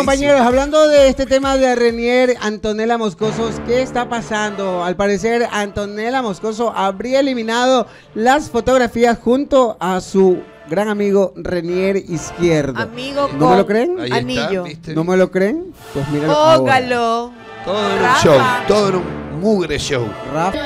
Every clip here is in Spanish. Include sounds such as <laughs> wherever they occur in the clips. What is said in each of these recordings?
compañeros, hablando de este tema de Renier, Antonella Moscoso, ¿qué está pasando? Al parecer, Antonella Moscoso habría eliminado las fotografías junto a su gran amigo Renier Izquierdo. Amigo ¿No me lo creen? Ahí anillo. ¿No me lo creen? Pues míralo ahora. Póngalo. Todo en un Rafa. show, todo en un mugre show. Rafa.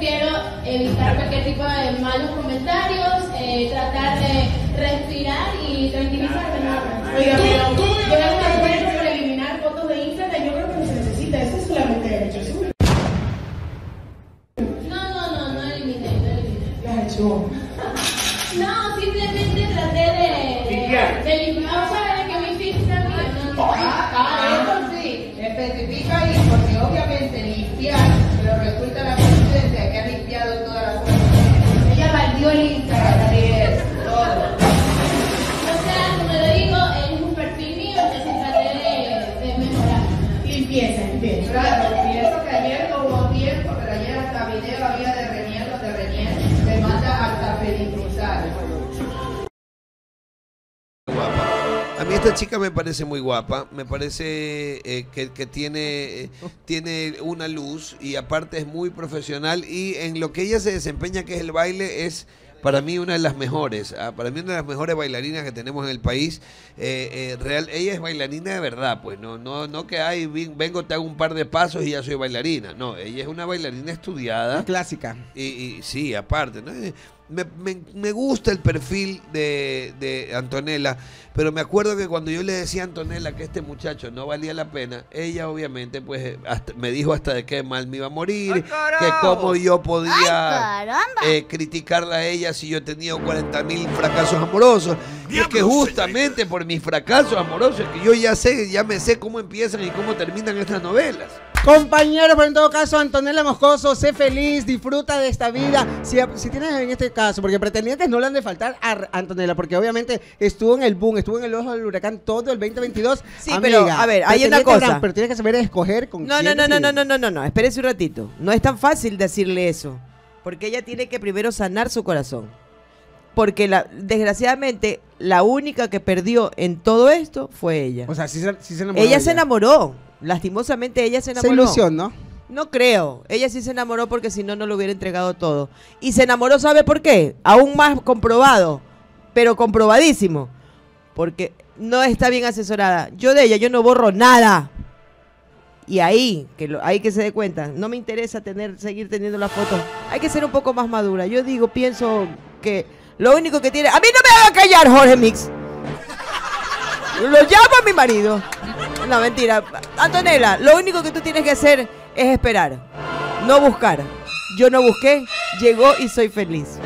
Prefiero evitar cualquier tipo de malos comentarios, eh, tratar de respirar y tranquilizarme. ¿no? Oiga, pero a acuerdo para eliminar fotos de Instagram, yo creo que no se necesita. Eso es solamente derecho. No, no, no, no eliminé, no eliminé. hecho. <laughs> No, simplemente traté de, de, de limpiar. O sea, de que mi no, no. Ah, eso sí, especifica ahí, porque obviamente limpiar, pero resulta la que todas las cosas. Ella valió es, todo. O sea, como lo digo, es un perfil mío, entonces traté de, de mejorar. Limpieza, limpieza. A mí esta chica me parece muy guapa, me parece eh, que, que tiene, eh, tiene una luz y aparte es muy profesional y en lo que ella se desempeña, que es el baile, es para mí una de las mejores, ah, para mí una de las mejores bailarinas que tenemos en el país. Eh, eh, real, ella es bailarina de verdad, pues no, no, no que hay, vengo, te hago un par de pasos y ya soy bailarina, no, ella es una bailarina estudiada. Clásica. Y, y sí, aparte, ¿no? Me, me- me gusta el perfil de, de Antonella, pero me acuerdo que cuando yo le decía a Antonella que este muchacho no valía la pena, ella obviamente pues hasta- me dijo hasta de qué mal me iba a morir, ¡Ay, que cómo yo podía eh, criticarla a ella si yo he tenido 40 mil fracasos amorosos. Y es que justamente por mis fracasos amorosos, que yo ya sé, ya me sé cómo empiezan y cómo terminan estas novelas. Compañeros, pero en todo caso, Antonella Moscoso, sé feliz, disfruta de esta vida. Si, si tienes en este caso, porque pretendientes no le han de faltar a Antonella, porque obviamente estuvo en el boom, estuvo en el ojo del huracán todo el 2022. Sí, pero, a ver, hay una cosa. Pero tienes que saber escoger con No, no, quién no, no, sí. no, no, no, no, no. Espérese un ratito. No es tan fácil decirle eso. Porque ella tiene que primero sanar su corazón. Porque la, desgraciadamente, la única que perdió en todo esto fue ella. O sea, sí, se- sí se enamoró. ella se enamoró. Lastimosamente, ella se enamoró. ilusión, ¿no? No creo. Ella sí se enamoró porque si no, no lo hubiera entregado todo. Y se enamoró, ¿sabe por qué? Aún más comprobado, pero comprobadísimo. Porque no está bien asesorada. Yo de ella, yo no borro nada. Y ahí, que lo, ahí que se dé cuenta, no me interesa tener, seguir teniendo las fotos. Hay que ser un poco más madura. Yo digo, pienso que lo único que tiene. A mí no me haga callar, Jorge Mix. Lo llamo a mi marido. No, mentira. Antonella, lo único que tú tienes que hacer es esperar. No buscar. Yo no busqué, llegó y soy feliz.